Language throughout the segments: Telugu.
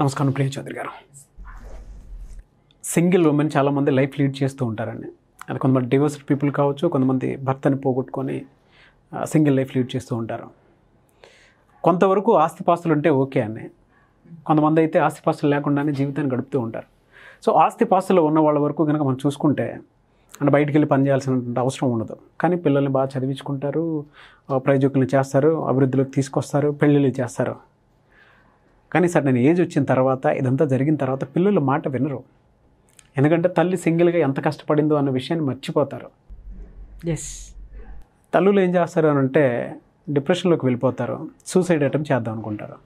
నమస్కారం ప్రియ చౌదరి గారు సింగిల్ ఉమెన్ చాలామంది లైఫ్ లీడ్ చేస్తూ ఉంటారండి. అది కొంతమంది డివోర్స్డ్ పీపుల్ కావచ్చు కొంతమంది భర్తని పోగొట్టుకొని సింగిల్ లైఫ్ లీడ్ చేస్తూ ఉంటారు. కొంతవరకు ఆస్తిపాస్తులు ఉంటే ఓకే అండి. కొంతమంది అయితే ఆస్తిపాస్తులు లేకుండానే జీవితాన్ని గడుపుతూ ఉంటారు. సో ఆస్తిపాస్తులు ఉన్న వాళ్ళ వరకు కనుక మనం చూసుకుంటే అంటే బయటికి వెళ్ళి పని అవసరం ఉండదు. కానీ పిల్లల్ని బాగా చదివించుకుంటారు ప్రయోజకులను చేస్తారు అభివృద్ధిలోకి తీసుకొస్తారు పెళ్ళిళ్ళు చేస్తారు. కానీ సార్ నేను ఏజ్ వచ్చిన తర్వాత ఇదంతా జరిగిన తర్వాత పిల్లలు మాట వినరు. ఎందుకంటే తల్లి సింగిల్గా ఎంత కష్టపడిందో అన్న విషయాన్ని మర్చిపోతారు. ఎస్ తల్లులు ఏం చేస్తారు అని అంటే డిప్రెషన్లోకి వెళ్ళిపోతారు. సూసైడ్ అటెంప్ట్ చేద్దాం అనుకుంటారు.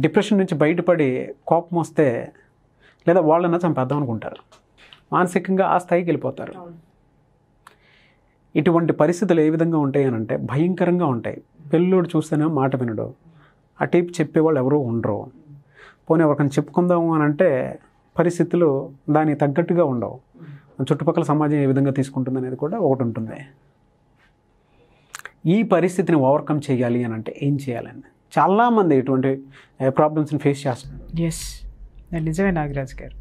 డిప్రెషన్ నుంచి బయటపడి కోపం వస్తే లేదా వాళ్ళని చంపేద్దాం అనుకుంటారు. మానసికంగా ఆ స్థాయికి వెళ్ళిపోతారు. ఇటువంటి పరిస్థితులు ఏ విధంగా ఉంటాయి అని అంటే భయంకరంగా ఉంటాయి. పెళ్ళోడు చూస్తేనే మాట వినడు. ఆ టైప్ చెప్పేవాళ్ళు ఎవరూ ఉండరు. పోనీ ఎవరికైనా చెప్పుకుందాము అని అంటే పరిస్థితులు దానికి తగ్గట్టుగా ఉండవు. చుట్టుపక్కల సమాజం ఏ విధంగా తీసుకుంటుంది అనేది కూడా ఒకటి ఉంటుంది. ఈ పరిస్థితిని ఓవర్కమ్ చేయాలి అని అంటే ఏం చేయాలని చాలామంది ఇటువంటి ప్రాబ్లమ్స్ని ఫేస్ చేస్తున్నారు. ఎస్ నిజమే నాగరాజ్ గారు.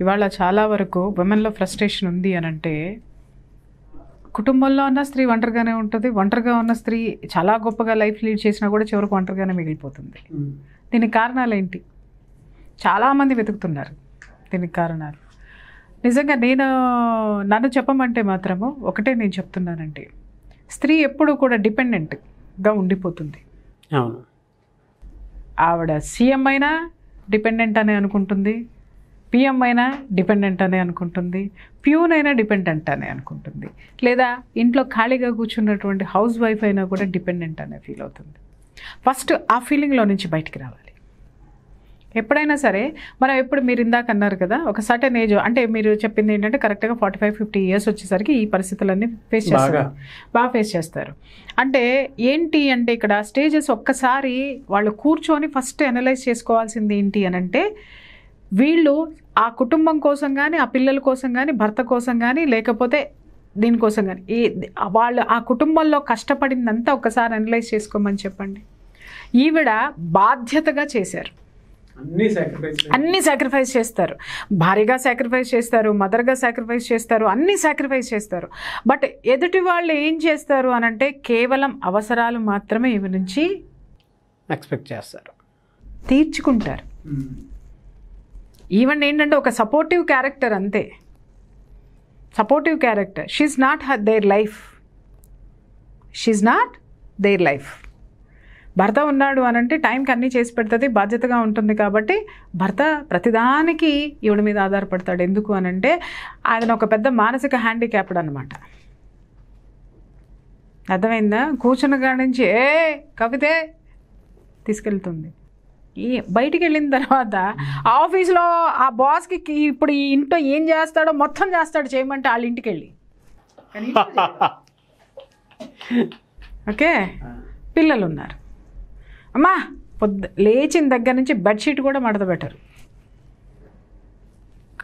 ఇవాళ చాలా వరకు ఉమెన్లో ఫ్రస్ట్రేషన్ ఉంది అని అంటే కుటుంబంలో ఉన్న స్త్రీ ఒంటరిగానే ఉంటుంది. ఒంటరిగా ఉన్న స్త్రీ చాలా గొప్పగా లైఫ్ లీడ్ చేసినా కూడా చివరికి ఒంటరిగానే మిగిలిపోతుంది. దీనికి కారణాలు ఏంటి చాలామంది వెతుకుతున్నారు దీనికి కారణాలు. నిజంగా నేను నన్ను చెప్పమంటే మాత్రము ఒకటే నేను చెప్తున్నానండి స్త్రీ ఎప్పుడూ కూడా డిపెండెంట్గా ఉండిపోతుంది. అవును. ఆవిడ సీఎం అయినా డిపెండెంట్ అనే అనుకుంటుంది. పిఎం అయినా డిపెండెంట్ అనే అనుకుంటుంది. ప్యూన్ అయినా డిపెండెంట్ అనే అనుకుంటుంది. లేదా ఇంట్లో ఖాళీగా కూర్చున్నటువంటి హౌస్ వైఫ్ అయినా కూడా డిపెండెంట్ అనే ఫీల్ అవుతుంది. ఫస్ట్ ఆ ఫీలింగ్లో నుంచి బయటికి రావాలి. ఎప్పుడైనా సరే మనం ఎప్పుడు మీరు ఇందాక అన్నారు కదా ఒక సర్టన్ ఏజ్ అంటే మీరు చెప్పింది ఏంటంటే కరెక్ట్గా ఫార్టీ ఫైవ్ ఫిఫ్టీ ఇయర్స్ వచ్చేసరికి ఈ పరిస్థితులన్నీ ఫేస్ చేస్తారు. బాగా. బాగా ఫేస్ చేస్తారు. అంటే ఏంటి అంటే ఇక్కడ స్టేజెస్ ఒక్కసారి వాళ్ళు కూర్చొని ఫస్ట్ అనలైజ్ చేసుకోవాల్సింది ఏంటి అని అంటే వీళ్ళు ఆ కుటుంబం కోసం కానీ ఆ పిల్లల కోసం కానీ భర్త కోసం కానీ లేకపోతే దీనికోసం కానీ ఈ వాళ్ళు ఆ కుటుంబంలో కష్టపడిందంతా ఒకసారి అనలైజ్ చేసుకోమని చెప్పండి. ఈవిడ బాధ్యతగా చేశారు. అన్ని సాక్రిఫైస్ అన్ని సాక్రిఫైస్ చేస్తారు. భారీగా సాక్రిఫైస్ చేస్తారు మదర్గా సాక్రిఫైస్ చేస్తారు అన్ని సాక్రిఫైస్ చేస్తారు. బట్ ఎదుటి వాళ్ళు ఏం చేస్తారు అని అంటే కేవలం అవసరాలు మాత్రమే ఇవి నుంచి ఎక్స్పెక్ట్ చేస్తారు. తీర్చుకుంటారు. ఈవెన్ ఏంటంటే ఒక సపోర్టివ్ క్యారెక్టర్ అంతే. Supportive character she's not her there life she's not there life భర్త ఉన్నాడు అని అంటే టైంకి అన్నీ చేసి పెడుతుంది బాధ్యతగా ఉంటుంది కాబట్టి భర్త ప్రతిదానికి ఈవిడ మీద ఆధారపడతాడు. ఎందుకు అని అంటే ఆయన ఒక పెద్ద మానసిక హ్యాండిక్యాప్డ్ అనమాట అర్థమైందా? కూర్చున్న కాడి నుంచి ఏ కవితే! తీసుకెళ్తుంది. బయటికి వెళ్ళిన తర్వాత ఆఫీస్లో ఆ బాస్కి ఇప్పుడు ఈ ఇంట్లో ఏం చేస్తాడో మొత్తం చేస్తాడు చేయమంటే వాళ్ళ ఇంటికి వెళ్ళి. ఓకే? పిల్లలు ఉన్నారు అమ్మా పొద్దు లేచిన దగ్గర నుంచి బెడ్షీట్ కూడా మడత పెట్టరు.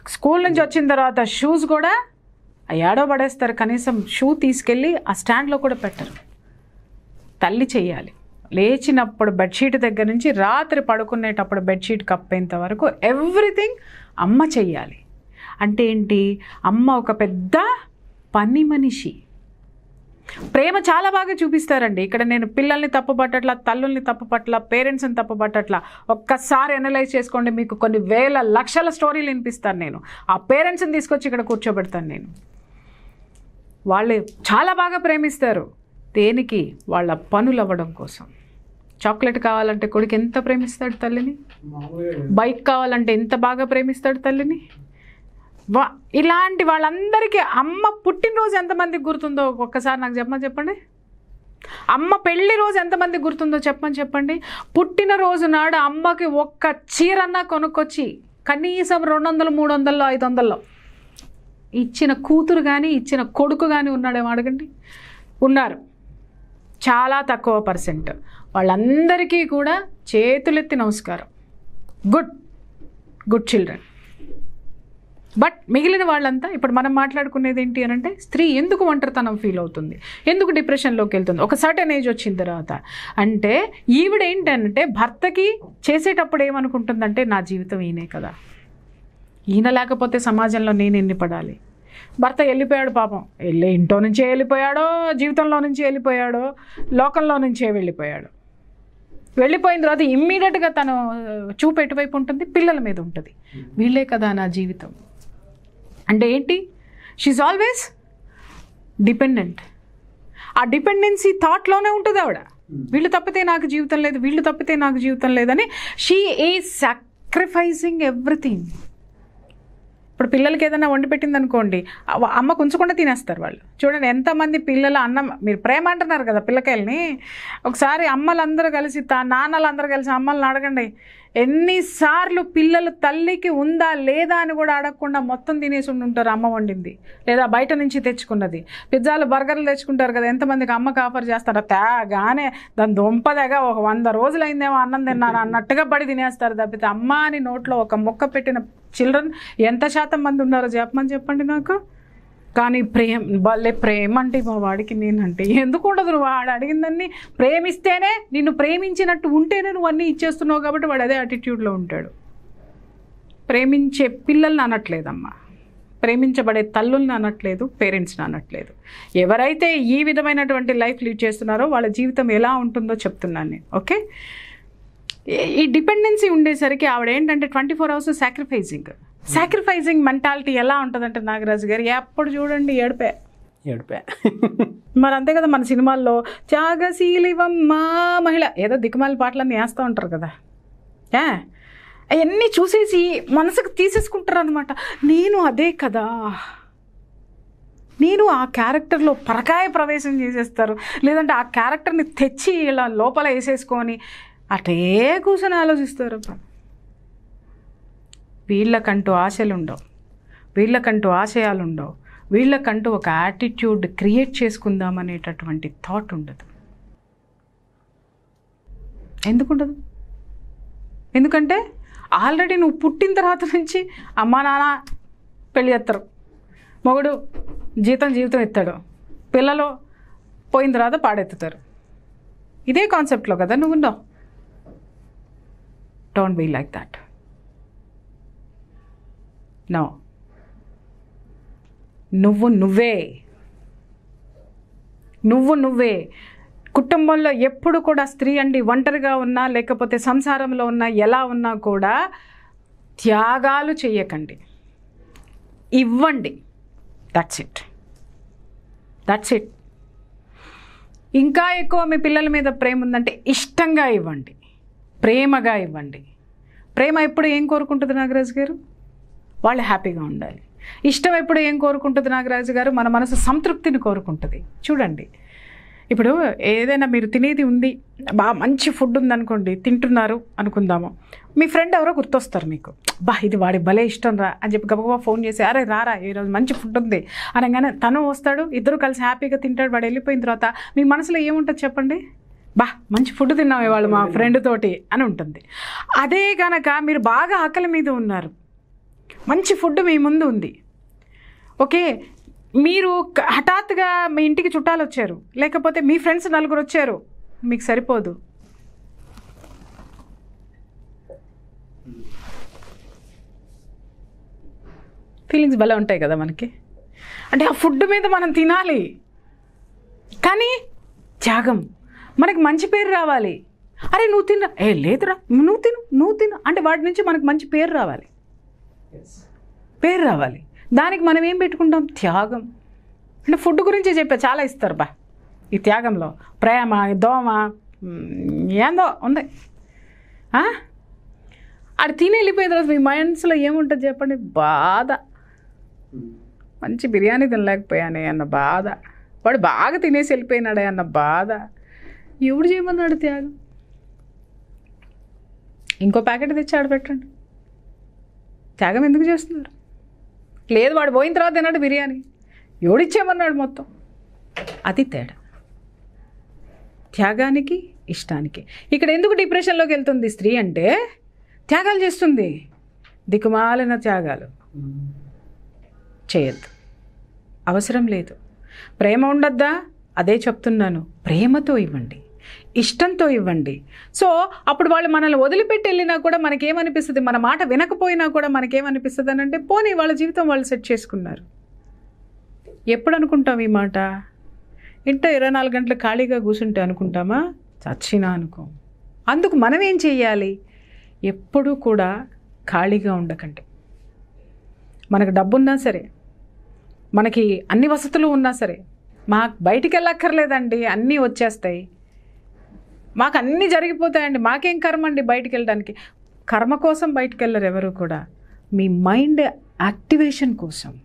స్కూల్ నుంచి వచ్చిన తర్వాత షూస్ కూడా ఆ ఏడో పడేస్తారు. కనీసం షూ తీసుకెళ్ళి ఆ స్టాండ్లో కూడా పెట్టరు. తల్లి చెయ్యాలి. లేచినప్పుడు బెడ్షీట్ దగ్గర నుంచి రాత్రి పడుకునేటప్పుడు బెడ్షీట్ కప్పేంత వరకు ఎవ్రీథింగ్ అమ్మ చెయ్యాలి. అంటే ఏంటి? అమ్మ ఒక పెద్ద పని మనిషి. ప్రేమ చాలా బాగా చూపిస్తారండి. ఇక్కడ నేను పిల్లల్ని తప్పుపట్టట్ల తల్లుల్ని తప్పుపట్ల పేరెంట్స్ని తప్పుపట్టట్ల ఒక్కసారి అనలైజ్ చేసుకోండి. మీకు కొన్ని వేల లక్షల స్టోరీలు వినిపిస్తాను నేను. ఆ పేరెంట్స్ని తీసుకొచ్చి ఇక్కడ కూర్చోబెడతాను నేను. వాళ్ళు చాలా బాగా ప్రేమిస్తారు. దేనికి? వాళ్ళ పనులు అవ్వడం కోసం. చాక్లెట్ కావాలంటే కొడుకు ఎంత ప్రేమిస్తాడు తల్లిని? బైక్ కావాలంటే ఎంత బాగా ప్రేమిస్తాడు తల్లిని? వా ఇలాంటి వాళ్ళందరికీ అమ్మ పుట్టినరోజు ఎంతమందికి గుర్తుందో ఒక్కసారి నాకు చెప్పమని చెప్పండి. అమ్మ పెళ్ళి రోజు ఎంతమంది గుర్తుందో చెప్పమని చెప్పండి. పుట్టినరోజు నాడు అమ్మకి ఒక్క చీరన్నా కొనుక్కొచ్చి కనీసం రెండు వందలు మూడు వందల్లో ఐదు వందల్లో ఇచ్చిన కూతురు కానీ ఇచ్చిన కొడుకు కానీ ఉన్నాడేమో అడగండి. ఉన్నారు. చాలా తక్కువ పర్సెంట్. వాళ్ళందరికీ కూడా చేతులెత్తి నమస్కారం. గుడ్. Good children. బట్ మిగిలిన వాళ్ళంతా ఇప్పుడు మనం మాట్లాడుకునేది ఏంటి అని అంటే స్త్రీ ఎందుకు ఒంటరితనం ఫీల్ అవుతుంది? ఎందుకు డిప్రెషన్లోకి వెళ్తుంది? ఒక సర్టన్ ఏజ్ వచ్చిన తర్వాత. అంటే ఈవిడ ఏంటంటే భర్తకి చేసేటప్పుడు ఏమనుకుంటుందంటే నా జీవితం ఈయనే కదా. ఈయన లేకపోతే సమాజంలో నేను ఎన్ని పడాలి? భర్త వెళ్ళిపోయాడు పాపం. వెళ్ళి ఇంట్లో నుంచే వెళ్ళిపోయాడో జీవితంలో నుంచి వెళ్ళిపోయాడో లోకంలో నుంచే వెళ్ళిపోయాడు. వెళ్ళిపోయిన తర్వాత ఇమ్మీడియట్గా తను చూపు ఎటువైపు ఉంటుంది? పిల్లల మీద ఉంటుంది. వీళ్ళే కదా నా జీవితం. అంటే ఏంటి? షీఈ్ ఆల్వేస్ డిపెండెంట్ ఆ డిపెండెన్సీ థాట్లోనే ఉంటుంది ఆవిడ. వీళ్ళు తప్పితే నాకు జీవితం లేదు వీళ్ళు తప్పితే నాకు జీవితం లేదని షీ ఈజ్ సాక్రిఫైసింగ్ ఎవ్రీథింగ్ ఇప్పుడు పిల్లలకి ఏదైనా వండి పెట్టింది అనుకోండి అమ్మకు ఉంచకుండా తినేస్తారు వాళ్ళు. చూడండి ఎంతమంది పిల్లలు అన్నం మీరు ప్రేమ అంటున్నారు కదా పిల్లకాయల్ని. ఒకసారి అమ్మలందరూ కలిసి తా నాన్నలందరూ కలిసి అమ్మల్ని అడగండి ఎన్నిసార్లు పిల్లలు తల్లికి ఉందా లేదా అని కూడా అడగకుండా మొత్తం తినేసి ఉండి ఉంటారు అమ్మ వండింది. లేదా బయట నుంచి తెచ్చుకున్నది. పిజ్జాలు బర్గర్లు తెచ్చుకుంటారు కదా ఎంతమందికి అమ్మకి ఆఫర్ చేస్తారో తేగానే దాని దొంపదగా ఒక వంద రోజులైందేమో అన్నం తిన్నాను అన్నట్టుగా పడి తినేస్తారు తప్పితే అమ్మ అని నోట్లో ఒక మొక్క పెట్టిన చిల్డ్రన్ ఎంత శాతం మంది ఉన్నారో చెప్పమని చెప్పండి నాకు. కానీ ప్రేమ భలే ప్రేమ అంటే మా వాడికి నేనంటే. ఎందుకు ఉండదు నువ్వు? వాడు అడిగిందని ప్రేమిస్తేనే నిన్ను ప్రేమించినట్టు ఉంటేనే నువ్వు అన్నీ ఇచ్చేస్తున్నావు కాబట్టి వాడు అదే యాటిట్యూడ్లో ఉంటాడు. ప్రేమించే పిల్లల్ని అనట్లేదమ్మా. ప్రేమించబడే తల్లుల్ని అనట్లేదు పేరెంట్స్ని అనట్లేదు. ఎవరైతే ఈ విధమైనటువంటి లైఫ్ లీడ్ చేస్తున్నారో వాళ్ళ జీవితం ఎలా ఉంటుందో చెప్తున్నాను నేను ఓకే? ఈ- ఈ డిపెండెన్సీ ఉండేసరికి ఆవిడ ఏంటంటే twenty four hours sacrificing. Sacrificing mentality ఎలా ఉంటుందంటే నాగరాజు గారు ఎప్పుడు చూడండి ఏడిపే. ఏడిపా. మరి అంతే కదా మన సినిమాల్లో త్యాగశీలివమ్మా మహిళ ఏదో దిక్కుమాలి పాటలన్నీ వేస్తూ ఉంటారు కదా. ఏ? అవన్నీ చూసేసి మనసుకు తీసేసుకుంటారు అనమాట నేను అదే కదా. నేను ఆ క్యారెక్టర్లో పరకాయ ప్రవేశం చేసేస్తారు. లేదంటే ఆ క్యారెక్టర్ని తెచ్చి ఇలా లోపల వేసేసుకొని అటే కూర్చొని ఆలోచిస్తారు. వీళ్ళకంటూ ఆశలుండవు. వీళ్ళకంటూ ఆశయాలు ఉండవు వీళ్ళకంటూ ఒక యాటిట్యూడ్ క్రియేట్ చేసుకుందాం అనేటటువంటి థాట్ ఉండదు ఎందుకు ఉండదు ఎందుకంటే ఆల్రెడీ నువ్వు పుట్టిన తర్వాత నుంచి అమ్మా నాన్న పెళ్ళి చేస్తారు. మొగుడు జీతం జీవితం ఎత్తాడు. పిల్లలు పోయిన తర్వాత పాడెత్తుతారు. ఇదే కాన్సెప్ట్లో కదా నువ్వు ఉండవు. Don't be like that no నువ్వు నువ్వే. నువ్వు నువ్వే. కుటుంబంలో ఎప్పుడు కూడా స్త్రీ అండి ఒంటరిగా ఉన్నా లేకపోతే సంసారంలో ఉన్నా ఎలా ఉన్నా కూడా త్యాగాలు చేయకండి ఇవ్వండి. దట్స్ ఇట్ దట్స్ ఇట్ ఇంకా ఎక్కువ మీ పిల్లల మీద ప్రేమ ఉందంటే ఇష్టంగా ఇవ్వండి. ప్రేమగా ఇవ్వండి. ప్రేమ ఎప్పుడు ఏం కోరుకుంటుంది నాగరాజు గారు? వాళ్ళు హ్యాపీగా ఉండాలి. ఇష్టం ఎప్పుడు ఏం కోరుకుంటుంది నాగరాజు గారు? మన మనసు సంతృప్తిని కోరుకుంటుంది. చూడండి. ఇప్పుడు ఏదైనా మీరు తినేది ఉంది బాగా మంచి ఫుడ్ ఉందనుకోండి తింటున్నారు అనుకుందాము. మీ ఫ్రెండ్ ఎవరో గుర్తొస్తారు మీకు. బా ఇది వాడి భలే ఇష్టం రా అని చెప్పి గబగబా ఫోన్ చేసి అరే రారా ఈరోజు మంచి ఫుడ్ ఉంది. అనగానే తను వస్తాడు ఇద్దరు కలిసి హ్యాపీగా తింటాడు వాడు వెళ్ళిపోయిన తర్వాత మీ మనసులో ఏముంటుంది చెప్పండి? బా మంచి ఫుడ్ తిన్నాం ఇవాళ మా ఫ్రెండ్ తోటి అని ఉంటుంది. అదే గనక మీరు బాగా ఆకలి మీద ఉన్నారు మంచి ఫుడ్ మీ ముందు ఉంది. ఓకే మీరు హఠాత్తుగా మీ ఇంటికి చుట్టాలు వచ్చారు. లేకపోతే మీ ఫ్రెండ్స్ నలుగురు వచ్చారు. మీకు సరిపోదు. ఫీలింగ్స్ భలే ఉంటాయి కదా మనకి. అంటే ఆ ఫుడ్ మీద మనం తినాలి. కానీ త్యాగం. మనకి మంచి పేరు రావాలి. అరే నువ్వు తినరా? ఏ లేదురా. నువ్వు తిను నువ్వు తిను. అంటే వాటి నుంచి మనకు మంచి పేరు రావాలి. పేరు రావాలి. దానికి మనం ఏం పెట్టుకుంటాం? త్యాగం. అంటే ఫుడ్ గురించి చెప్పా చాలా ఇస్తారు బా. ఈ త్యాగంలో. ప్రేమ ఈ దోమ ఏందో ఉంది. ఆ? అది తిని వెళ్ళిపోయిన తర్వాత మీ మైండ్స్లో ఏముంటుంది చెప్పండి? బాధ. మంచి బిర్యానీ తినలేకపోయానే అన్న బాధ. వాడు బాగా తినేసి వెళ్ళిపోయినాడే అన్న బాధ. ఎవడు చేయమన్నాడు త్యాగం? ఇంకో ప్యాకెట్ తెచ్చి ఆడ పెట్టండి త్యాగం ఎందుకు చేస్తున్నారు? లేదు వాడు పోయిన తర్వాత తిన్నాడు బిర్యానీ. ఎవడిచ్చేమన్నాడు మొత్తం? అది తేడా. త్యాగానికి ఇష్టానికి. ఇక్కడ ఎందుకు డిప్రెషన్లోకి వెళ్తుంది స్త్రీ అంటే త్యాగాలు చేస్తుంది. దిక్కుమాలిన త్యాగాలు. చేయొద్దు. అవసరం లేదు. ప్రేమ ఉండద్దా? అదే చెప్తున్నాను. ప్రేమతో ఇవ్వండి. ఇష్టంతో ఇవ్వండి. సో అప్పుడు వాళ్ళు మనల్ని వదిలిపెట్టి వెళ్ళినా కూడా మనకేమనిపిస్తుంది? మన మాట వినకపోయినా కూడా మనకేమనిపిస్తుంది అని అంటే పోనీ వాళ్ళ జీవితం వాళ్ళు సెట్ చేసుకున్నారు. ఎప్పుడు అనుకుంటాం ఈ మాట? ఇంట ఇరవై నాలుగు గంటలు ఖాళీగా కూర్చుంటే అనుకుంటామా? చచ్చినా అనుకో. అందుకు మనం ఏం చేయాలి ఎప్పుడూ కూడా ఖాళీగా ఉండకండి. మనకు డబ్బున్నా సరే మనకి అన్ని వసతులు ఉన్నా సరే మాకు బయటికి వెళ్ళక్కర్లేదండి. అన్నీ వచ్చేస్తాయి. మాకు అన్నీ జరిగిపోతాయండి. మాకేం కర్మ అండి బయటికి వెళ్ళడానికి కర్మ కోసం బయటికి వెళ్ళరు ఎవరు కూడా. మీ మైండ్ యాక్టివేషన్ కోసం.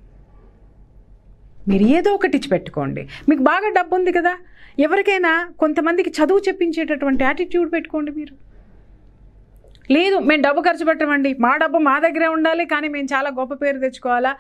మీరు ఏదో ఒకటి ఇచ్చి పెట్టుకోండి. మీకు బాగా డబ్బు ఉంది కదా? ఎవరికైనా కొంతమందికి చదువు చెప్పించేటటువంటి యాటిట్యూడ్ పెట్టుకోండి మీరు. లేదు మేము డబ్బు ఖర్చు పెట్టమండి. మా డబ్బు మా దగ్గరే ఉండాలి కానీ మేము చాలా గొప్ప పేరు తెచ్చుకోవాలా?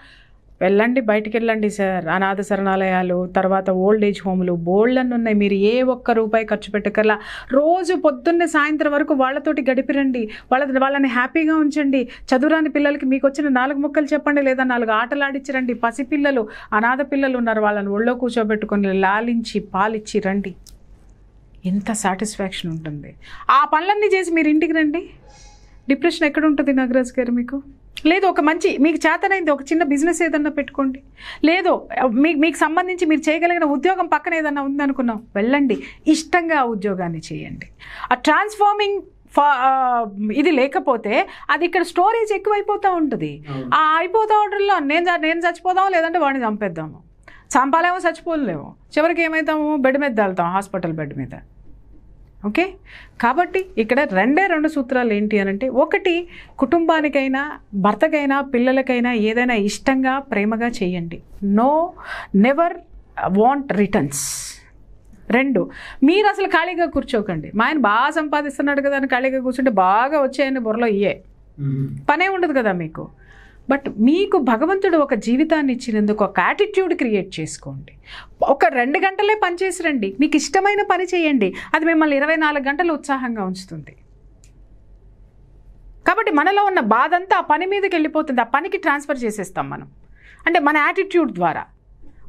వెళ్ళండి బయటికి వెళ్ళండి సార్. అనాథ శరణాలయాలు తర్వాత ఓల్డ్ ఏజ్ హోమ్లు బోల్డ్ ఉన్నాయి. మీరు ఏ ఒక్క రూపాయి ఖర్చు పెట్టకల్లా రోజు పొద్దున్నే సాయంత్రం వరకు వాళ్ళతోటి గడిపిరండి. వాళ్ళ వాళ్ళని హ్యాపీగా ఉంచండి. చదువురాని పిల్లలకి మీకు వచ్చిన నాలుగు ముక్కలు చెప్పండి లేదా నాలుగు ఆటలు ఆడిచ్చిరండి. పసిపిల్లలు అనాథ పిల్లలు ఉన్నారు. వాళ్ళని ఒళ్ళో కూర్చోబెట్టుకొని లాలించి పాలిచ్చి రండి. ఎంత సాటిస్ఫాక్షన్ ఉంటుంది. ఆ పనులన్నీ చేసి మీరు ఇంటికి రండి. డిప్రెషన్ ఎక్కడ ఉంటుంది నాగరాజ్ గారు మీకు? లేదు ఒక మంచి మీకు చేతనైంది ఒక చిన్న బిజినెస్ ఏదన్నా పెట్టుకోండి. లేదు మీకు మీకు సంబంధించి మీరు చేయగలిగిన ఉద్యోగం పక్కన ఏదన్నా ఉందనుకున్నాం వెళ్ళండి. ఇష్టంగా ఆ ఉద్యోగాన్ని చేయండి. ఆ ట్రాన్స్ఫార్మింగ్ ఇది లేకపోతే అది ఇక్కడ స్టోరేజ్ ఎక్కువైపోతూ ఉంటుంది. ఆ అయిపోతా ఉండడంలో నేను నేను చచ్చిపోదాం లేదంటే వాడిని చంపేద్దాము. చంపాలేమో చచ్చిపోలేము. చివరికి ఏమవుతాము బెడ్ మీద వెళ్తాం హాస్పిటల్ బెడ్ మీద. ఓకే? కాబట్టి ఇక్కడ రెండే రెండు సూత్రాలు ఏంటి అని అంటే ఒకటి కుటుంబానికైనా భర్తకైనా పిల్లలకైనా ఏదైనా ఇష్టంగా ప్రేమగా చేయండి. No never want returns. రెండు మీరు అసలు ఖాళీగా కూర్చోకండి. మా ఆయన బాగా సంపాదిస్తున్నాడు కదా అని ఖాళీగా కూర్చుంటే బాగా వచ్చాయని బుర్రలో ఇయ్యే. పనే ఉండదు కదా మీకు. బట్ మీకు భగవంతుడు ఒక జీవితాన్ని ఇచ్చినందుకు ఒక యాటిట్యూడ్ క్రియేట్ చేసుకోండి. ఒక రెండు గంటలే పని చేసి రండి. మీకు ఇష్టమైన పని చేయండి. అది మిమ్మల్ని ఇరవై నాలుగు గంటలు ఉత్సాహంగా ఉంచుతుంది. కాబట్టి మనలో ఉన్న బాధ అంతా ఆ పని మీదకి వెళ్ళిపోతుంది. ఆ పనికి ట్రాన్స్ఫర్ చేసేస్తాం మనం. అంటే మన యాటిట్యూడ్ ద్వారా.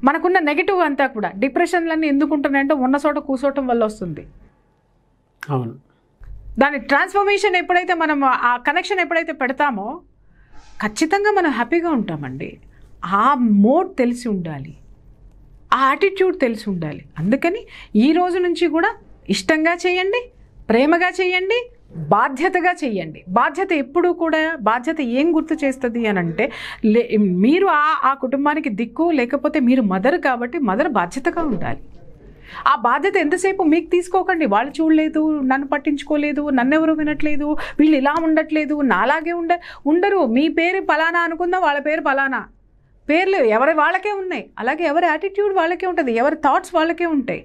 మనకున్న నెగిటివ్ అంతా కూడా. డిప్రెషన్లన్నీ ఎందుకు ఉంటున్నాయంటే ఉన్న చోట కూర్చోవటం వల్ల వస్తుంది. అవును. దాని ట్రాన్స్ఫర్మేషన్ ఎప్పుడైతే మనం ఆ కనెక్షన్ ఎప్పుడైతే పెడతామో ఖచ్చితంగా మనం హ్యాపీగా ఉంటామండి. ఆ మోడ్ తెలిసి ఉండాలి. ఆ యాటిట్యూడ్ తెలిసి ఉండాలి. అందుకని ఈ రోజు నుంచి కూడా ఇష్టంగా చేయండి ప్రేమగా చేయండి బాధ్యతగా చేయండి. బాధ్యత ఎప్పుడూ కూడా బాధ్యత ఏం గుర్తు చేస్తుంది అని అంటే లే మీరు ఆ ఆ కుటుంబానికి దిక్కు లేకపోతే మీరు మదర్ కాబట్టి మదర్ బాధ్యతగా ఉండాలి. ఆ బాధ్యత ఎంతసేపు మీకు తీసుకోకండి. వాళ్ళు చూడలేదు నన్ను పట్టించుకోలేదు నన్ను ఎవరు వినట్లేదు వీళ్ళు ఇలా ఉండట్లేదు నాలాగే ఉండ ఉండరు. మీ పేరు పలానా అనుకుందాం వాళ్ళ పేరు పలానా పేర్లు ఎవరి వాళ్ళకే ఉన్నాయి. అలాగే ఎవరి యాటిట్యూడ్ వాళ్ళకే ఉంటుంది ఎవరి థాట్స్ వాళ్ళకే ఉంటాయి.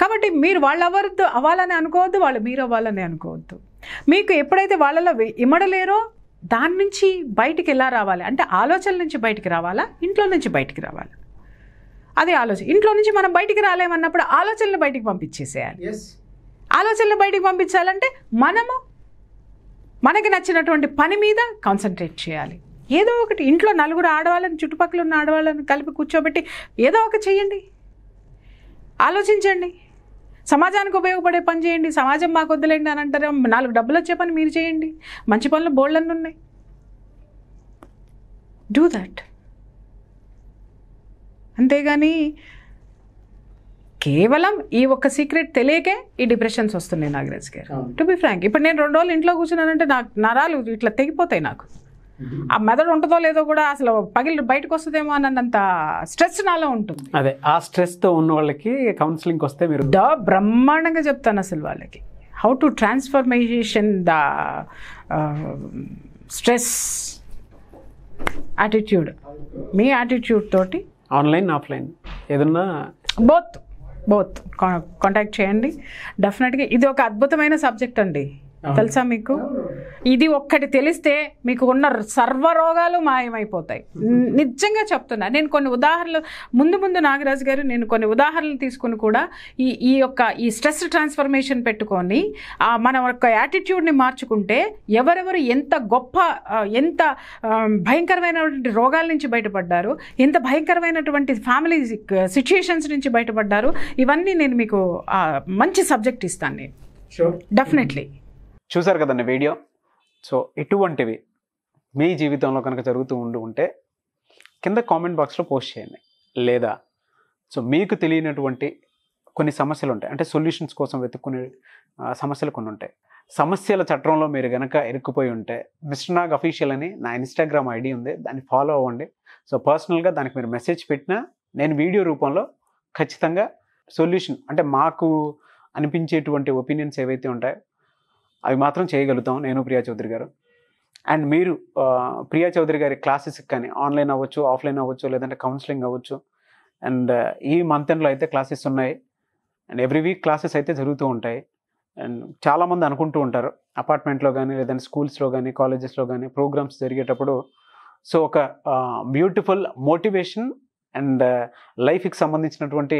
కాబట్టి మీరు వాళ్ళు అవ్వద్దు అవ్వాలని అనుకోవద్దు వాళ్ళు మీరు అవ్వాలని అనుకోవద్దు. మీకు ఎప్పుడైతే వాళ్ళలో ఇమడలేరో దాని నుంచి బయటికి ఎలా రావాలి? అంటే ఆలోచనల నుంచి బయటికి రావాలా? ఇంట్లో నుంచి బయటికి రావాలా? అదే ఆలోచన. ఇంట్లో నుంచి మనం బయటికి రాలేమన్నప్పుడు ఆలోచనలు బయటికి పంపించేసేయాలి. ఆలోచనలు బయటికి పంపించాలంటే మనము మనకి నచ్చినటువంటి పని మీద కాన్సన్ట్రేట్ చేయాలి. ఏదో ఒకటి ఇంట్లో నలుగురు ఆడవాళ్ళని చుట్టుపక్కల ఉన్న ఆడవాళ్ళని కలిపి కూర్చోబెట్టి ఏదో ఒక చేయండి ఆలోచించండి. సమాజానికి ఉపయోగపడే పని చేయండి. సమాజం మాకు వద్దులేండి అని అంటారు. నాలుగు డబ్బులు వచ్చే పని మీరు చేయండి. మంచి పనులు బోల్డన్ని ఉన్నాయి డూ దట్ అంతేగాని కేవలం ఈ ఒక్క సీక్రెట్ తెలియకే ఈ డిప్రెషన్స్ వస్తున్నాయి నాగరాజ్ గారు. టు బి ఫ్రాంక్ ఇప్పుడు నేను రెండు రోజులు ఇంట్లో కూర్చున్నానంటే నాకు నరాలు ఇట్లా తెగిపోతాయి నాకు. ఆ మెదడు ఉంటుందో లేదో కూడా అసలు పగిలి బయటకు వస్తుందేమో అన్నంత స్ట్రెస్ నాలో ఉంటుంది. అదే ఆ స్ట్రెస్తో ఉన్న వాళ్ళకి కౌన్సిలింగ్కి వస్తే మీరు బ్రహ్మాండంగా చెప్తాను అసలు వాళ్ళకి. How to transformation the stress attitude me attitude తోటి ఆన్లైన్ ఆఫ్లైన్. ఏదన్నా బోత్ బోత్ కాంటాక్ట్ చేయండి. డెఫినెట్గా ఇది ఒక అద్భుతమైన సబ్జెక్ట్ అండి. తెలుసా మీకు? ఇది ఒక్కటి తెలిస్తే మీకు ఉన్న సర్వ రోగాలు మాయమైపోతాయి నిజంగా చెప్తున్నా. నేను కొన్ని ఉదాహరణలు ముందు ముందు నాగరాజు గారు నేను కొన్ని ఉదాహరణలు తీసుకుని కూడా ఈ ఈ యొక్క ఈ స్ట్రెస్ ట్రాన్స్ఫర్మేషన్ పెట్టుకొని మన యొక్క యాటిట్యూడ్ని మార్చుకుంటే ఎవరెవరు ఎంత గొప్ప ఎంత భయంకరమైనటువంటి రోగాల నుంచి బయటపడ్డారు ఎంత భయంకరమైనటువంటి ఫ్యామిలీ సిచ్యుయేషన్స్ నుంచి బయటపడ్డారు ఇవన్నీ నేను మీకు మంచి సబ్జెక్ట్ ఇస్తాను నేను. డెఫినెట్లీ చూసారు కదండి వీడియో? సో ఇటువంటివి మీ జీవితంలో కనుక జరుగుతూ ఉండి ఉంటే కింద కామెంట్ బాక్స్లో పోస్ట్ చేయండి. లేదా సో మీకు తెలియనటువంటి కొన్ని సమస్యలు ఉంటాయి అంటే సొల్యూషన్స్ కోసం వెతుక్కునే సమస్యలు కొన్ని ఉంటాయి సమస్యల చట్టంలో మీరు కనుక ఇరుక్కుపోయి ఉంటే మిస్టర్ నాగ్ అఫీషియల్ అని నా ఇన్స్టాగ్రామ్ ఐడి ఉంది. దాన్ని ఫాలో అవ్వండి. సో పర్సనల్గా దానికి మీరు మెసేజ్ పెట్టినా నేను వీడియో రూపంలో ఖచ్చితంగా సొల్యూషన్ అంటే మాకు అనిపించేటువంటి ఒపీనియన్స్ ఏవైతే ఉంటాయో అవి మాత్రం చేయగలుగుతాం నేను ప్రియా చౌదరి గారు. అండ్ మీరు ప్రియా చౌదరి గారి క్లాసెస్కి కానీ ఆన్లైన్ అవ్వచ్చు ఆఫ్లైన్ అవ్వచ్చు లేదంటే కౌన్సిలింగ్ అవ్వచ్చు. అండ్ ఈ మంత్ ఎండ్లో అయితే క్లాసెస్ ఉన్నాయి. అండ్ ఎవ్రీ వీక్ క్లాసెస్ అయితే జరుగుతూ ఉంటాయి. అండ్ చాలామంది అనుకుంటూ ఉంటారు. అపార్ట్మెంట్లో కానీ లేదంటే స్కూల్స్లో కానీ కాలేజెస్లో కానీ ప్రోగ్రామ్స్ జరిగేటప్పుడు సో ఒక బ్యూటిఫుల్ మోటివేషన్ అండ్ లైఫ్కి సంబంధించినటువంటి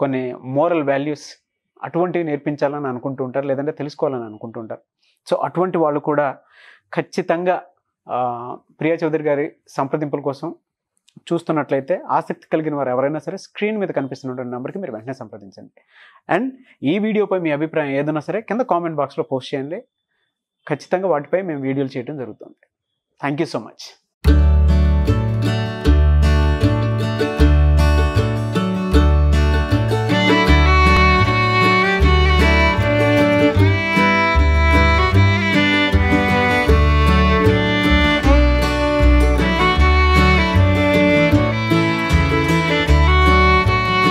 కొన్ని మోరల్ వాల్యూస్ అటువంటివి నేర్పించాలని అనుకుంటూ ఉంటారు లేదంటే తెలుసుకోవాలని అనుకుంటుంటారు సో అటువంటి వాళ్ళు కూడా ఖచ్చితంగా ప్రియా చౌదరి గారి సంప్రదింపుల కోసం చూస్తున్నట్లయితే ఆసక్తి కలిగిన వారు ఎవరైనా సరే స్క్రీన్ మీద కనిపిస్తున్నటువంటి నెంబర్కి మీరు వెంటనే సంప్రదించండి. అండ్ ఈ వీడియోపై మీ అభిప్రాయం ఏదైనా సరే కింద కామెంట్ బాక్స్లో పోస్ట్ చేయండి. ఖచ్చితంగా వాటిపై మేము వీడియోలు చేయడం జరుగుతుంది. Thank you so much.